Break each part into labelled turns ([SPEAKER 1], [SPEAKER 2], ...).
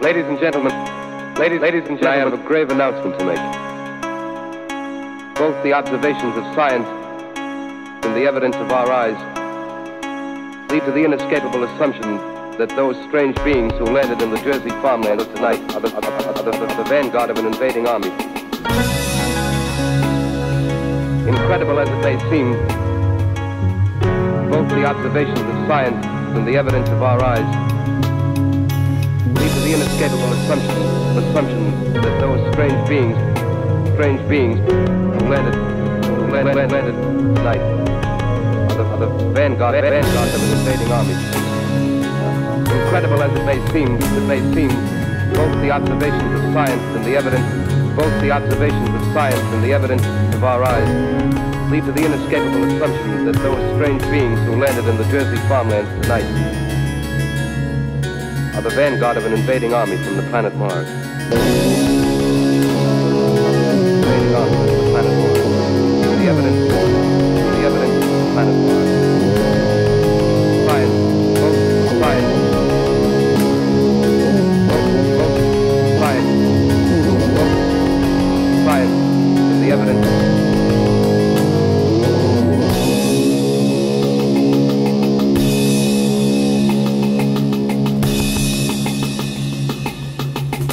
[SPEAKER 1] Ladies and gentlemen, ladies, ladies and gentlemen, I have a grave announcement to make. Both the observations of science and the evidence of our eyes lead to the inescapable assumption that those strange beings who landed in the Jersey farmland tonight are the, are the, are the, vanguard of an invading army. Incredible as it may seem, both the observations of science and the evidence of our eyes to the inescapable assumption, assumption that those strange beings, strange beings who landed, who landed, landed tonight are the, are the vanguard, vanguard of an invading army. Incredible as it may seem, it may seem, both the observations of science and the evidence, both the observations of science and the evidence of our eyes lead to the inescapable assumption that those strange beings who landed in the Jersey farmlands tonight are the vanguard of an invading army from the planet Mars. The planet Mars. The evidence, the evidence the planet Mars. Science, science, science, science, the evidence.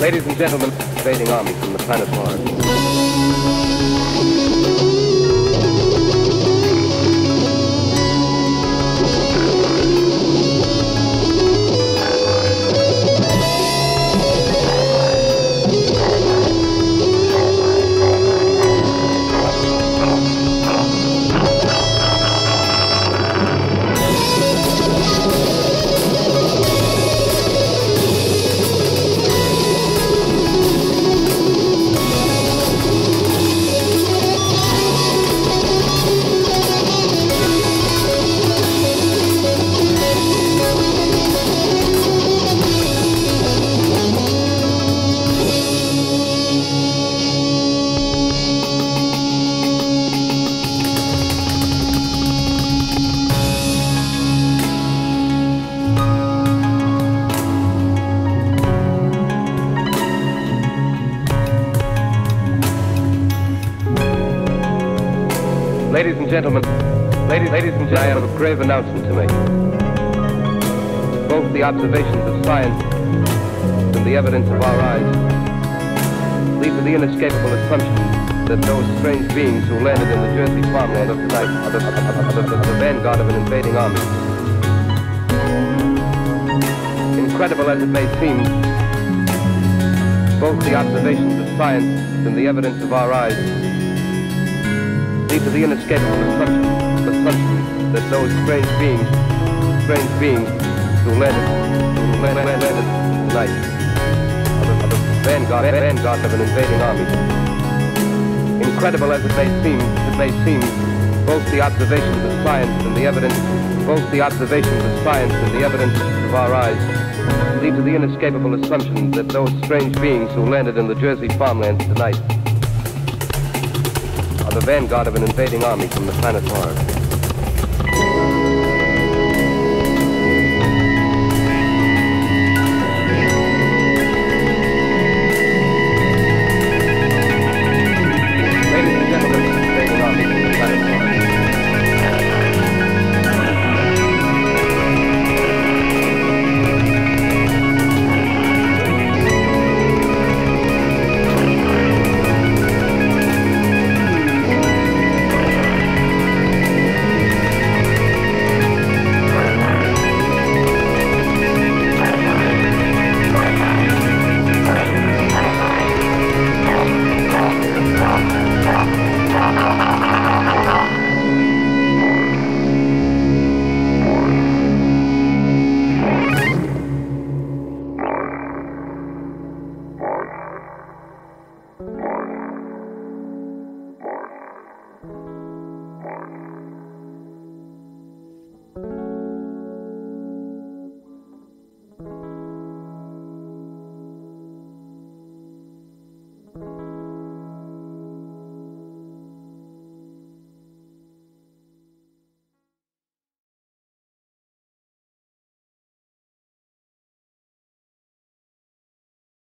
[SPEAKER 1] Ladies and gentlemen, invading army from the planet Mars. Ladies and gentlemen, ladies, ladies and gentlemen, I have a grave announcement to make. Both the observations of science and the evidence of our eyes lead to the inescapable assumption that those strange beings who landed in the Jersey farmland of tonight are the, are the, are the vanguard of an invading army. Incredible as it may seem, both the observations of science and the evidence of our eyes lead to the inescapable assumption, assumption that those strange beings, strange beings who landed, who landed, landed tonight are the, are the vanguard, vanguard of an invading army. Incredible as it may seem, it may seem, both the observations of science and the evidence, both the observations of science and the evidence of our eyes lead to the inescapable assumption that those strange beings who landed in the Jersey farmlands tonight are the vanguard of an invading army from the planet Mars.